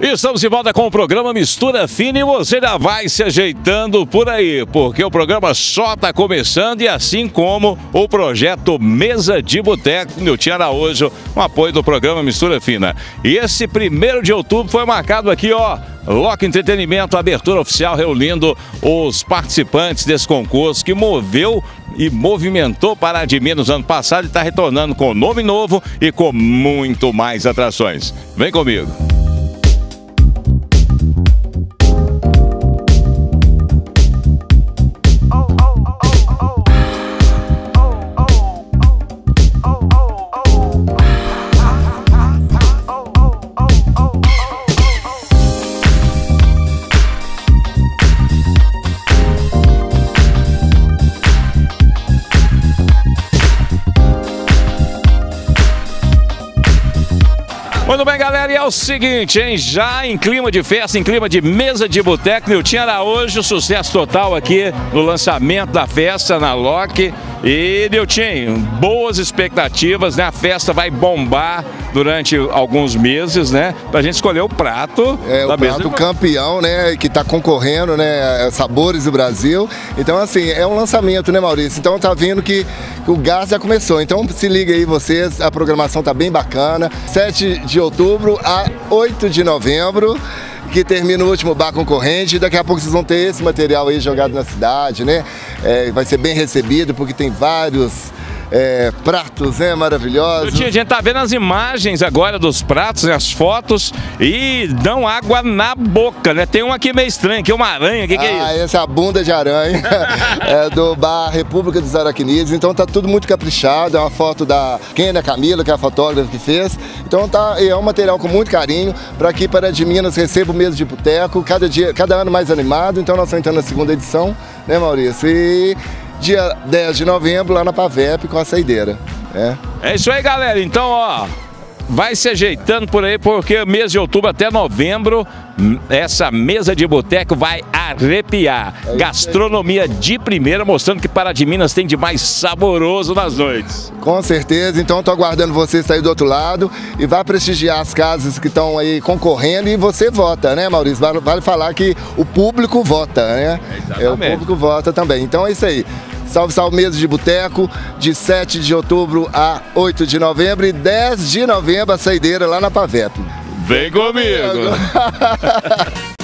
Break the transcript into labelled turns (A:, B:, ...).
A: Estamos de volta com o programa Mistura Fina e você já vai se ajeitando por aí, porque o programa só está começando e assim como o projeto Mesa de Boteco Nilton Araújo, com apoio do programa Mistura Fina. E esse primeiro de outubro foi marcado aqui, ó, Lock Entretenimento, abertura oficial reunindo os participantes desse concurso que moveu e movimentou para de Minas ano passado e está retornando com nome novo e com muito mais atrações. Vem comigo. Muito bem, galera, e é o seguinte, hein? Já em clima de festa, em clima de mesa de boteco, Nilton Araújo, sucesso total aqui no lançamento da festa na Loki. E Nilton, boas expectativas, né? A festa vai bombar durante alguns meses, né? Pra gente escolher o prato
B: é, o prato campeão, né? Que tá concorrendo, né? Sabores do Brasil. Então, assim, é um lançamento, né, Maurício? Então tá vendo que o gás já começou. Então se liga aí vocês, a programação tá bem bacana. 7 de outubro a 8 de novembro que termina o último bar concorrente. Daqui a pouco vocês vão ter esse material aí jogado na cidade, né? É, vai ser bem recebido porque tem vários é, pratos, né? Maravilhosos.
A: A gente tá vendo as imagens agora dos pratos, né, as fotos, e dão água na boca, né? Tem um aqui meio estranho, aqui uma aranha, o que, que é
B: isso?
A: Ah,
B: essa é a bunda de aranha, é do bar República dos Aracnídeos, então tá tudo muito caprichado, é uma foto da Kênia Camila, que é a fotógrafa que fez, então tá, é um material com muito carinho, para aqui para de Minas receba o mês de boteco, cada dia, cada ano mais animado, então nós estamos entrando na segunda edição, né Maurício? E dia 10 de novembro, lá na Pavep com a saideira.
A: É. é isso aí, galera. Então, ó, vai se ajeitando por aí, porque mês de outubro até novembro, essa mesa de boteco vai arrepiar. É Gastronomia de primeira, mostrando que Pará de Minas tem de mais saboroso nas noites.
B: Com certeza, então estou aguardando vocês aí do outro lado e vai prestigiar as casas que estão aí concorrendo e você vota, né, Maurício? Vale, vale falar que o público vota, né? É, é, o público vota também. Então é isso aí. Salve, salve, mesa de boteco, de 7 de outubro a 8 de novembro e 10 de novembro a saideira lá na Pavep.
A: Vem comigo!